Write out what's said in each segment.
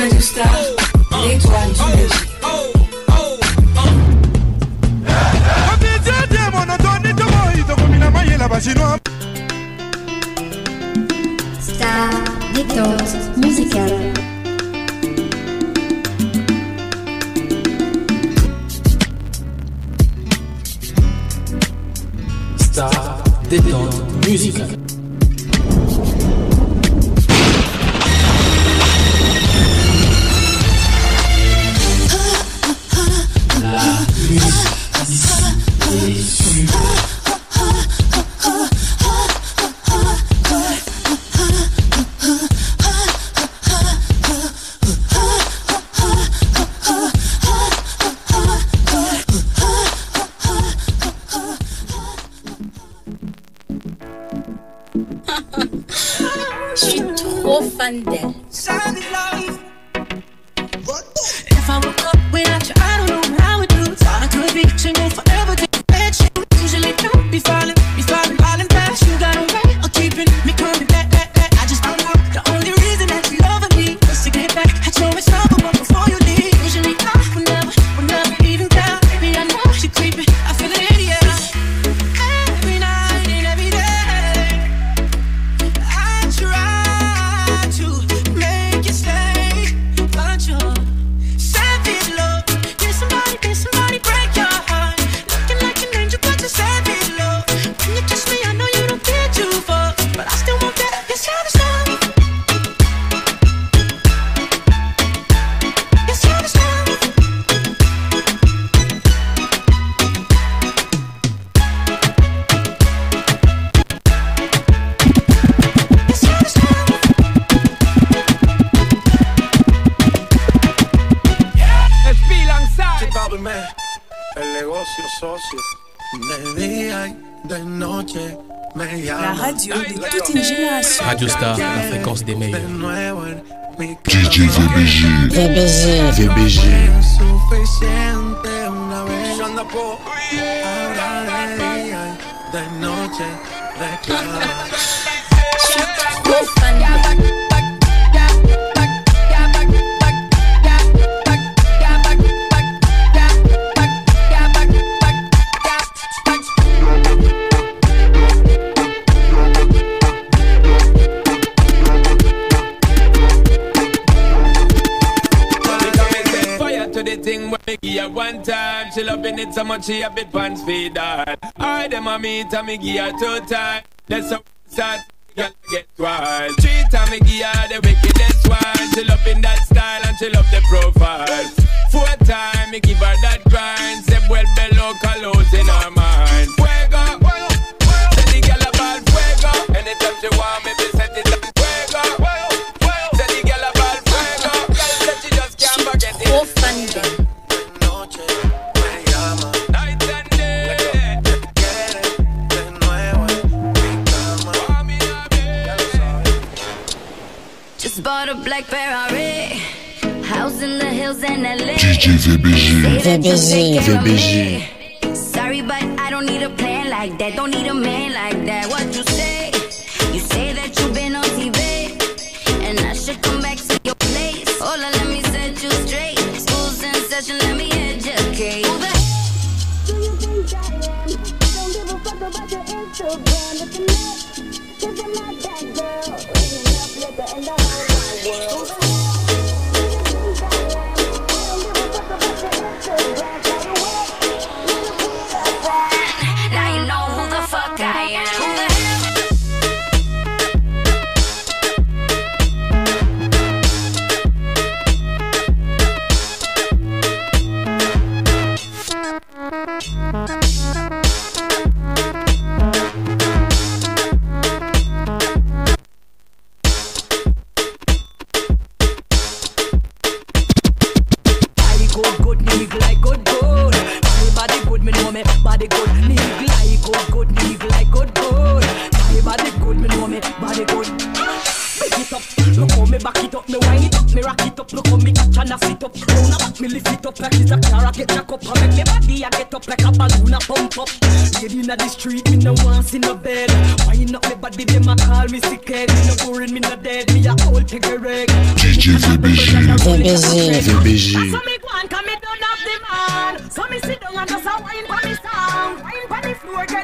Star, l'étoile du logis. Star détente musicale. Star détente musicale. If I woke up without you, I don't know how I would do. Thought I could be single forever. firme el socio. De de. La radio de toute une génération. Radio Star, la fréquence des meilleurs. DJ VBG. VBG. VBG. Una vez. Ahora de día y de noche reclama. thing when me give her one time. She loving it so much she a bit pants feed on. I them a meet and me give her two time. That's how it starts. Girl get wild. Three time me give her the wickedest one. She loving that style and she love the profile. Four time me give her KBG. KBG. Sorry, but I don't need a plan like that. Don't need a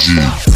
VBG.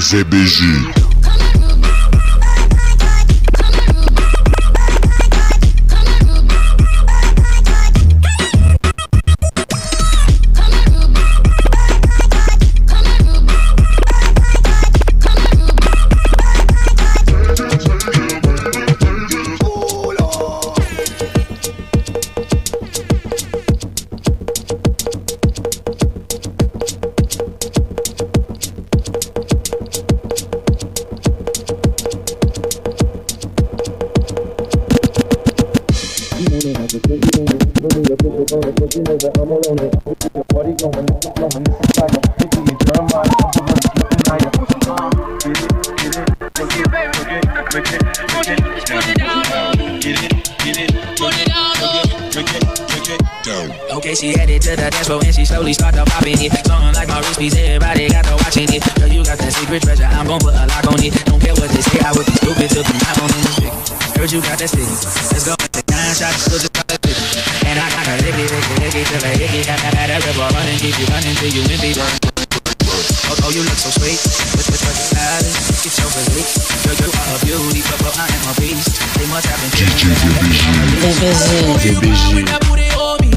CBG. Captain. DJ ZBJ. Okay, she headed to the dance floor and she slowly started popping it. Something like my wrist piece, everybody got to watching it. Girl, you got that secret treasure, I'm gon' put a lock on it. Don't care what they say, I would be stupid to come out on big. Heard you got that sticky. Let's go nine shots, we'll just call it fifty. And I got her licky, licky, licky, till I hickey. Had that, that river running, keep you running till you empty. Oh, oh, you look so sweet. With, with your style, get your physique. Girl, you are a beauty, but, but I am a beast. They must have been DJ VBG. VBG. DJ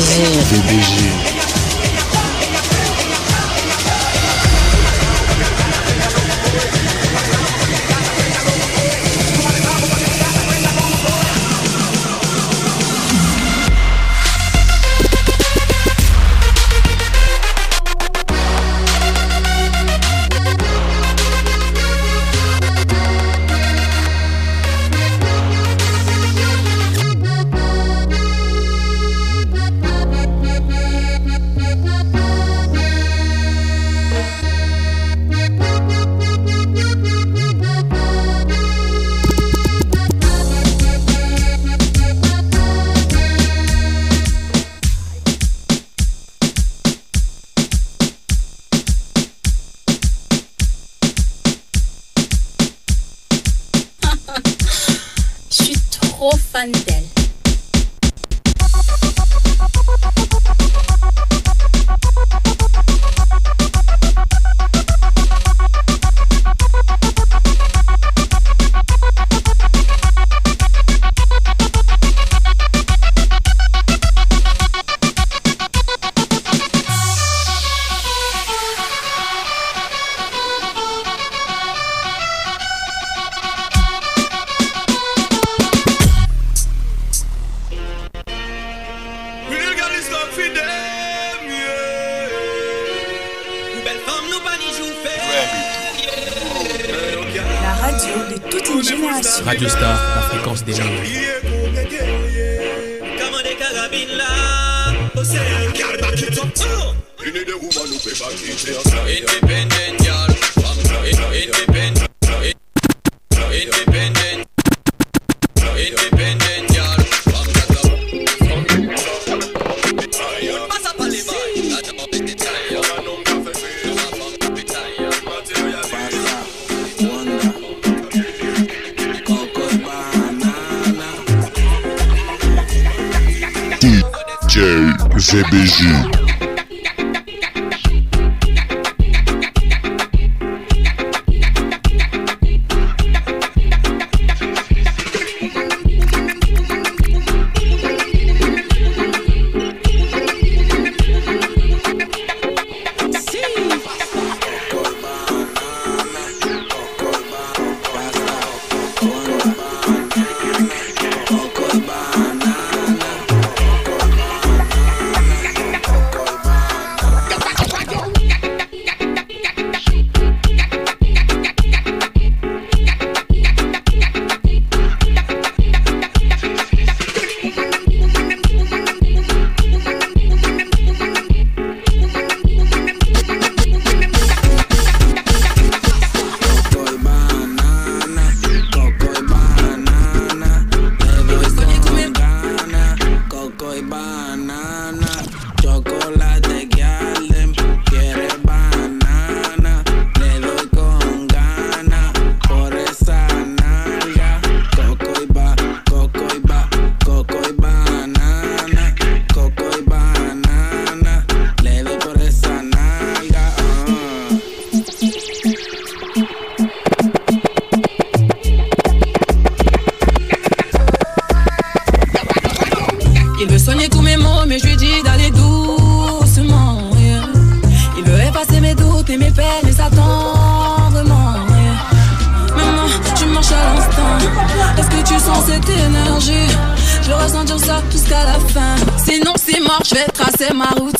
VBG. elefante. ya up You need a woman who be back it Independent girl Independent. CBG. effacer mes doutes et mes peines et s'attendrement. Maintenant, tu marches à l'instant. Est-ce que tu sens cette énergie? Je ressens ressentir ça jusqu'à la fin. Sinon, c'est mort, je vais tracer ma route,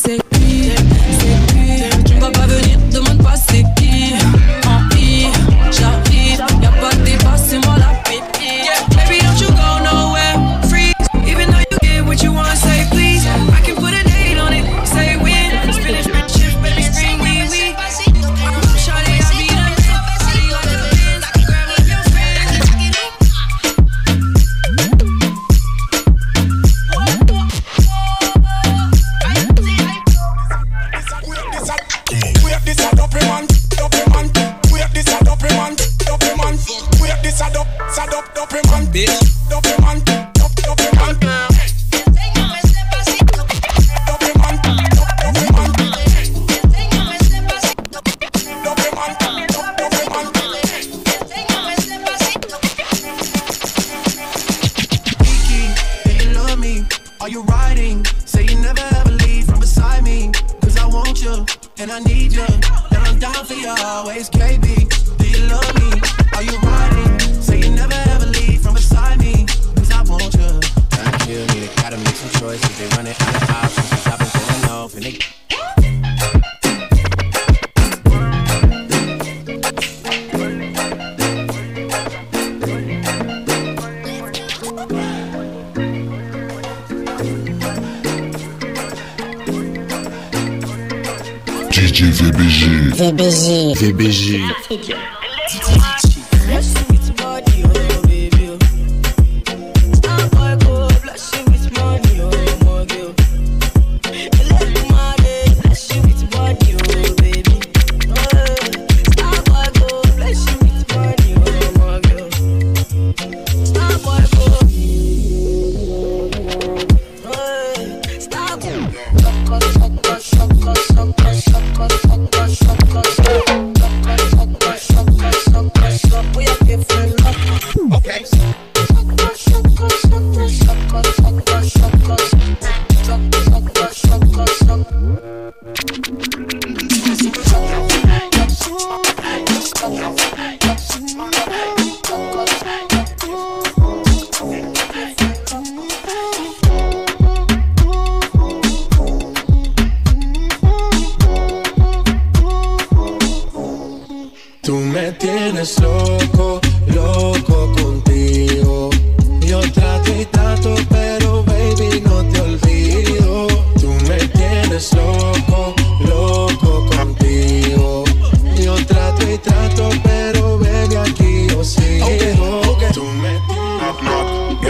KB. VBJ.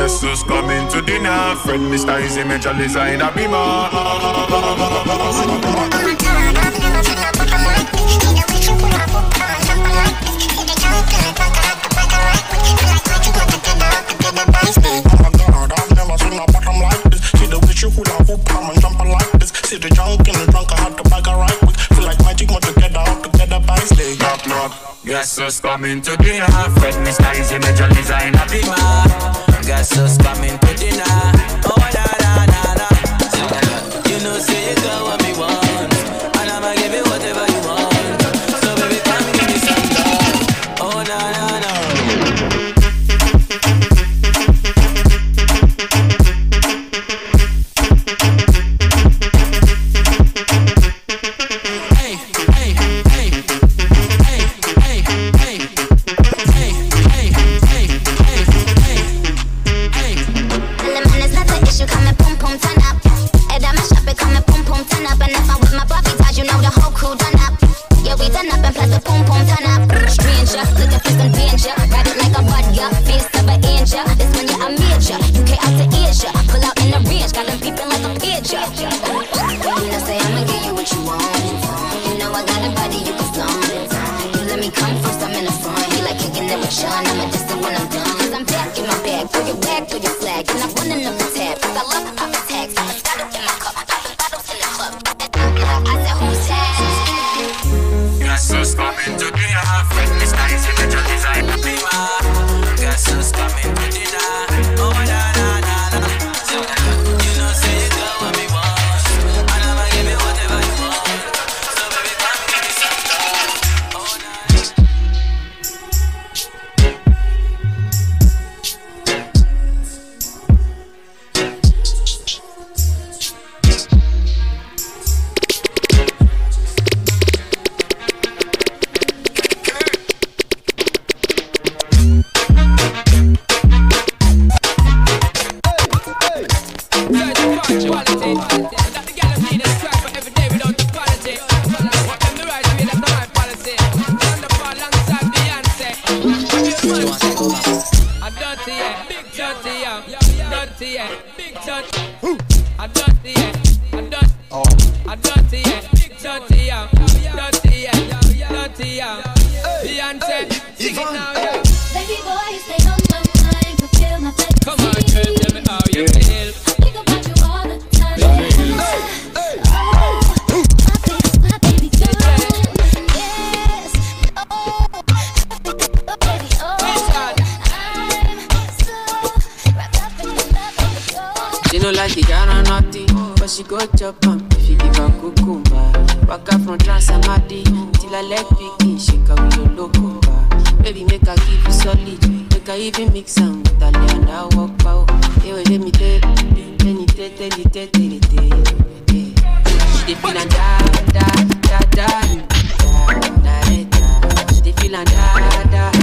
Jesus coming to dinner. Friend Mr. Easy Major Designer Beamer. See the witch who hoop and jump like this. See the junk in the Gases coming to dinner. Fred, Mr. styles, major designer Beamer. Gases coming to dinner. Oh, da, da, da, da. You know, say you go you coming boom boom turn up. And I mash up it coming boom boom turn up. And if I'm with my Bobby ties, you know the whole crew done up. Yeah, we done up and plus the boom boom turn up. Stranger, looking for some danger. Ride it like a bud, yeah. Fist of an angel. yeah. fikiva kukumba. Waka from transamadi till i let pikin shake out your lokumba. Baby make i give you solid make i even mix am with alianda wokpao ewe demi te teni te teni te teni te she dey feel am da da da da da da da. She dey feel am da da.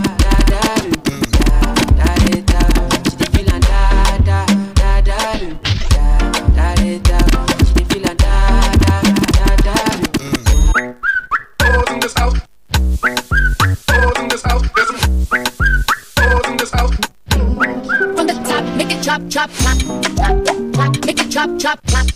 chop, chop, chop, chop, make it chop, chop, chop.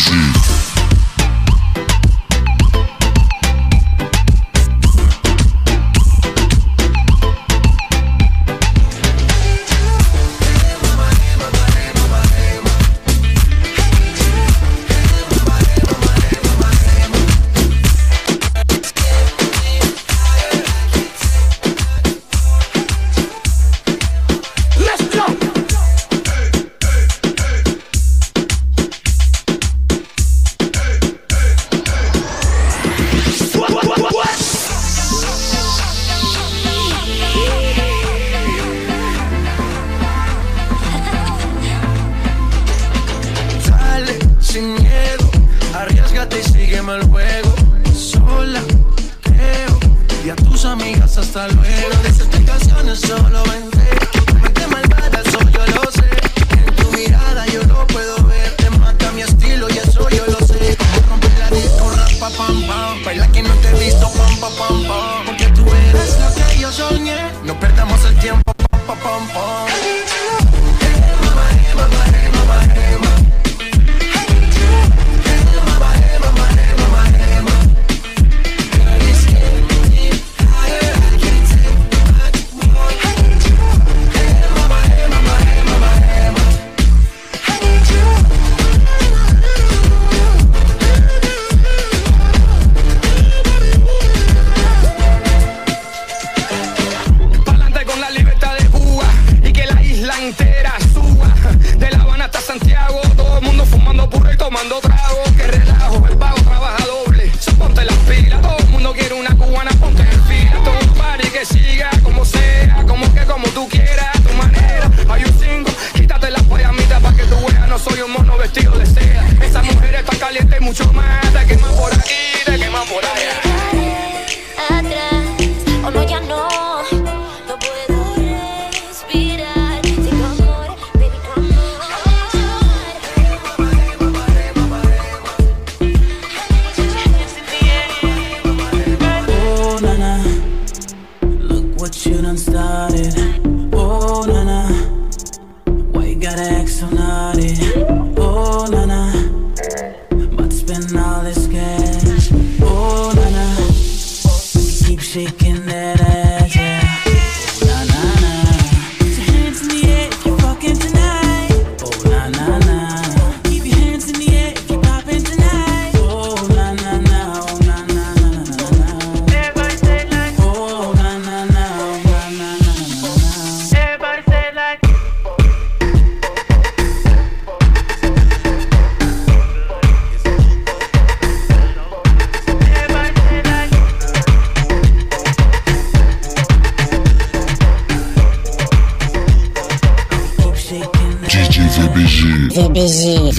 Easy. me lo juego. Sola, creo. Y a tus amigas hasta luego. Decirte canciones solo vente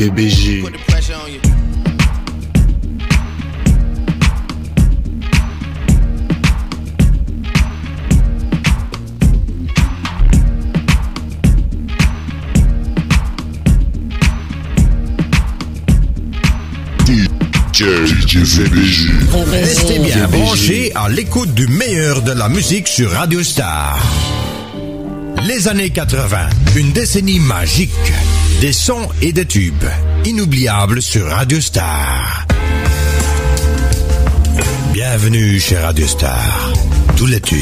VBG. Restez bien branchés à l'écoute du meilleur de la musique sur Radio Star. Les années 80, une décennie magique. Des sons et des tubes. Inoubliables sur Radio Star. Bienvenue chez Radio Star. Tous les tubes,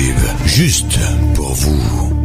juste pour vous.